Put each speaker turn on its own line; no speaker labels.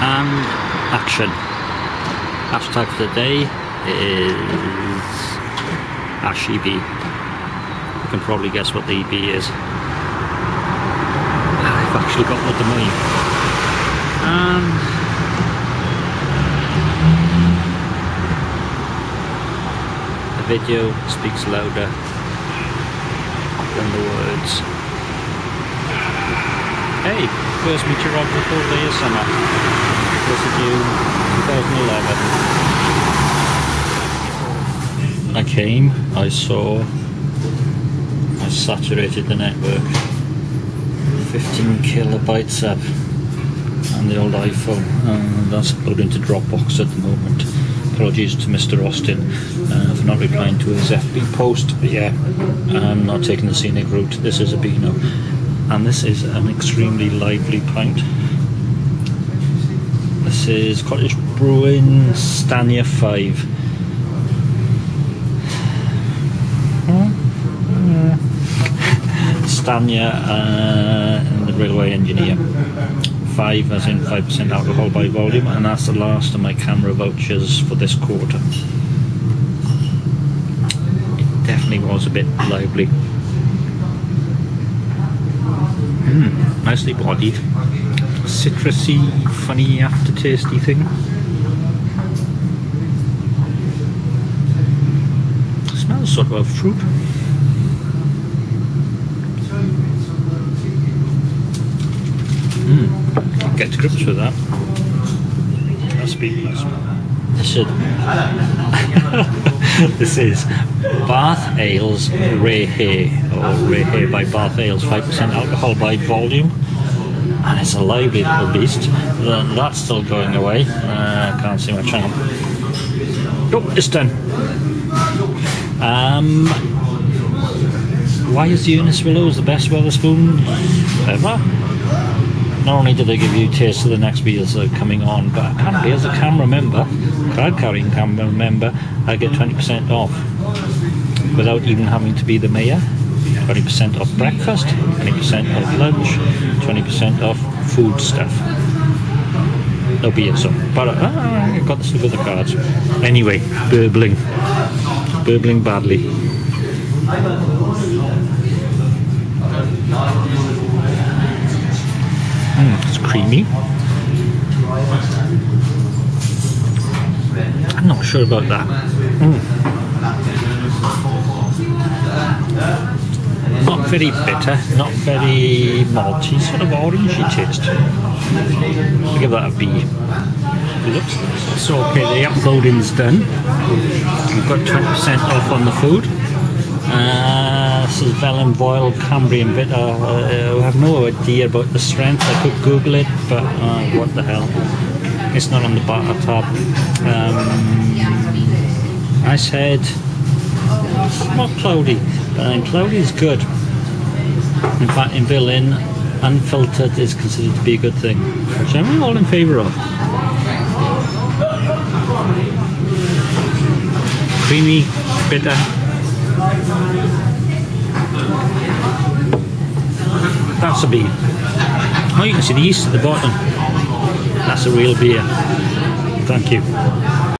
and action. Hashtag for the day is Ash. You can probably guess what the EB is. Ah, I've actually got the domain. And the video speaks louder than the words. Hey, first meteorological day of summer. This is June 2011. I came, I saw, I saturated the network. 15 kilobytes up on the old iPhone. and that's uploading to Dropbox at the moment. Apologies to Mr. Austin uh, for not replying to his FB post. But yeah, I'm not taking the scenic route. This is a Beano. And this is an extremely lively pint. This is Cottage Brewing Stanier 5. Stanier uh, and the railway engineer. 5 as in 5% alcohol by volume, and that's the last of my CAMRA vouchers for this quarter. It definitely was a bit lively. Nicely bodied. Citrusy, funny aftertasty thing. Smells sort of fruit. Mm, get to grips with that. That's be this is this is Bath Ales Rehe or Rehe by Bath Ales, five percent alcohol by volume, and it's a lively little beast. That's still going away. Uh, can't see my channel. Oh, it's done. Um, why is Ernest Willows the best Wetherspoon ever? Not only do they give you taste of the next videos that are coming on, but apparently as a CAMRA member, card carrying CAMRA member, I get 20% off without even having to be the mayor. 20% off breakfast, 20% off lunch, 20% off food stuff. No beer, so. But uh, I got this with the cards. Anyway, burbling. Burbling badly. Mm, it's creamy. I'm not sure about that. Mm. Not very bitter, not very malty, sort of orangey taste. I'll give that a B. Looks so okay. The uploading's done. We've got 20% off on the food. Uh, this is Felinfoel Cambrian Bitter. Uh, I have no idea about the strength. I could Google it, but uh, what the hell? It's not on the bar top. Um, I said not cloudy, but uh, cloudy is good. In fact, in Berlin, unfiltered is considered to be a good thing, which I'm all in favour of. Creamy, bitter, that's a beer. Oh, you can see the yeast at the bottom. That's a real beer. Thank you.